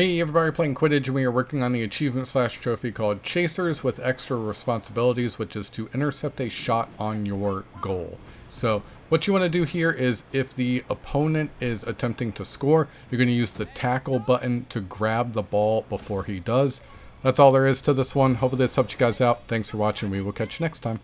Hey everybody playing Quidditch and we are working on the achievement slash trophy called Chasers with extra responsibilities which is to intercept a shot on your goal. So what you want to do here is if the opponent is attempting to score, you're going to use the tackle button to grab the ball before he does. That's all there is to this one. Hopefully this helps you guys out. Thanks for watching. We will catch you next time.